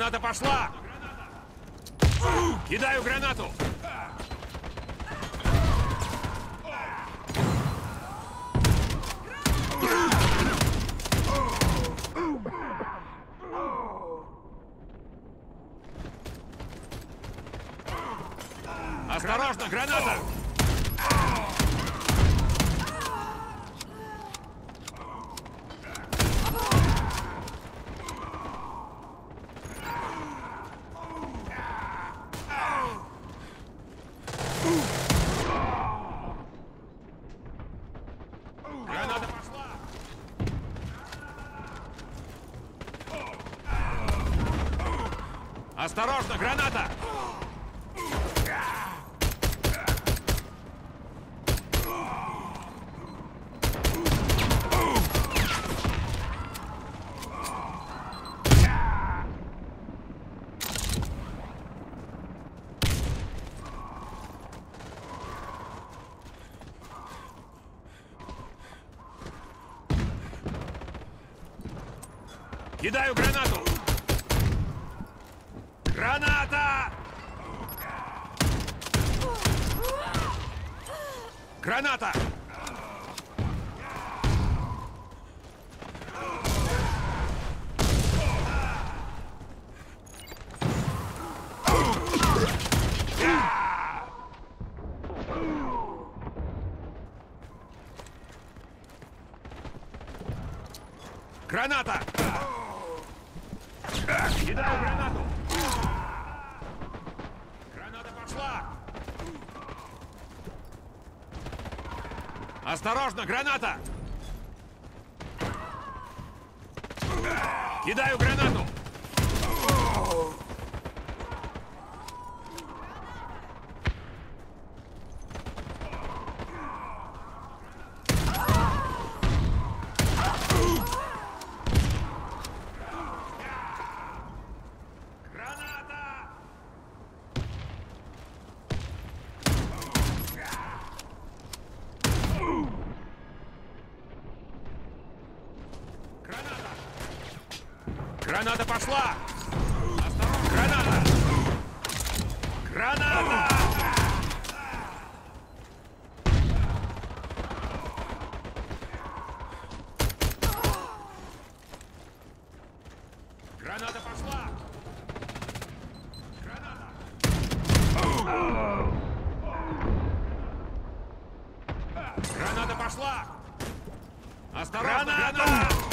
Граната пошла! Кидаю гранату! Осторожно, граната! Граната пошла! Осторожно, граната! Кидаю гранату! Граната! Граната! Граната! Кидаю гранату! Граната пошла! Осторожно, граната! Кидаю гранату! Граната! Граната! Граната пошла! Осторожно! Граната! Граната! Граната пошла! Граната! Граната пошла! Осторожно! Граната!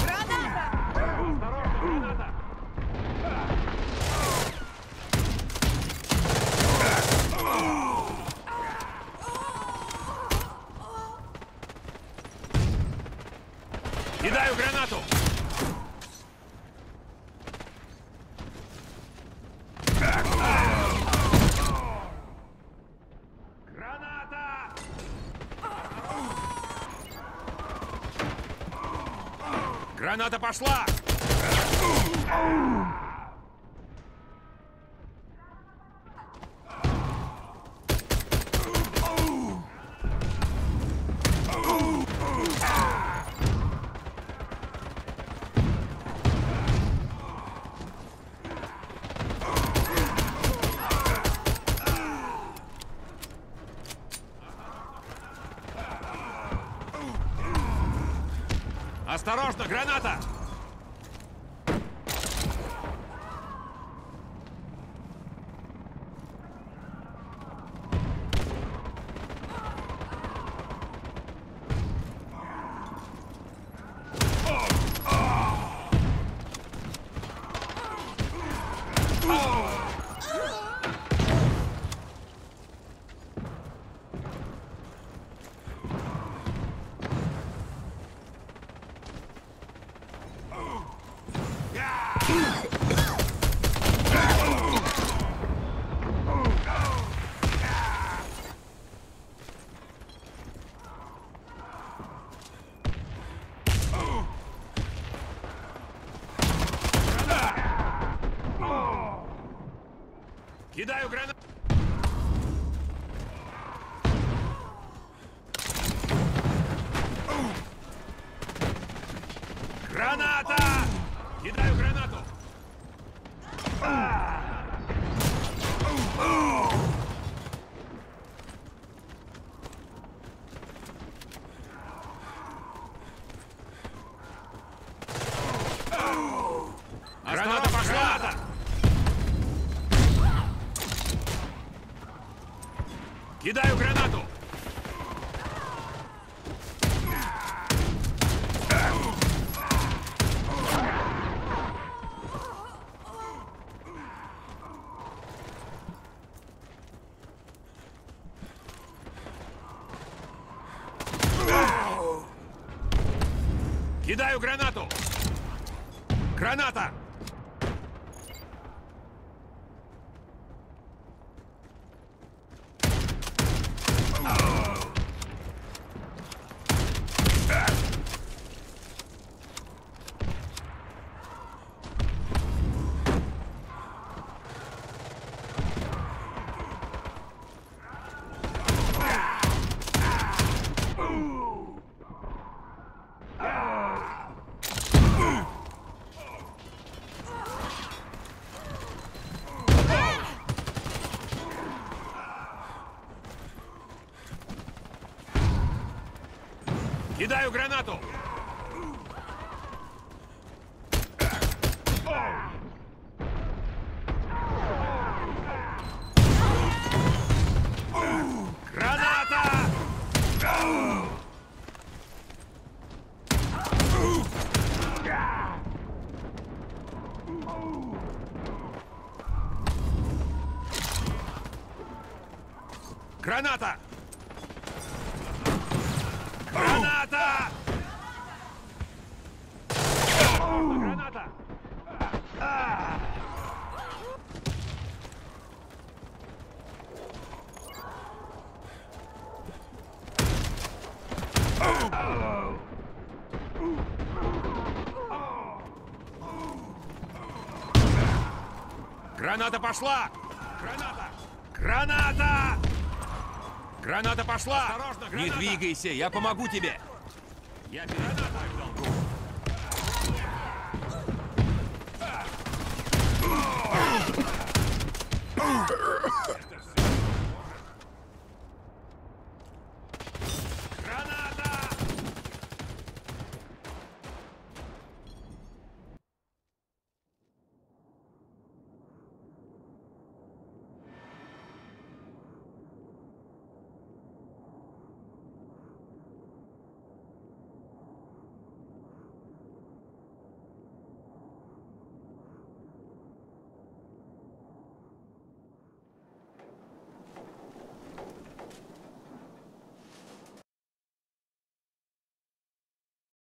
Кидаю гранату! Граната! Граната пошла! Осторожно, граната! Кидаю Кидаю гранату! Граната пошла! Кидаю гранату! Кидаю гранату! Граната! Кидаю гранату! Граната! Граната! Граната! Граната! Граната пошла! Граната! Граната! Граната пошла! Осторожно, Не граната! двигайся, я помогу тебе. Я гранату в долгу.